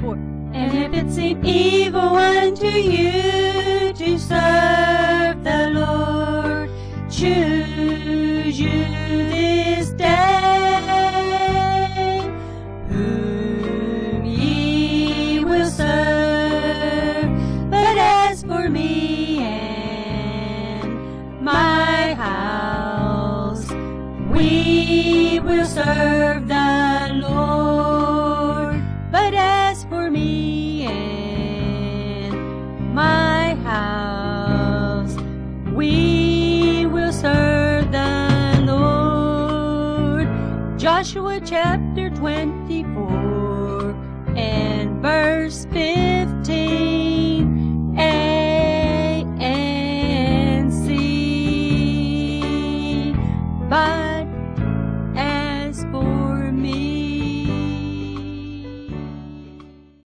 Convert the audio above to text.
24. And if it seem evil unto you to serve the Lord, choose you this day whom ye will serve. But as for me and my house, we will serve Joshua chapter 24 and verse 15. A and C. By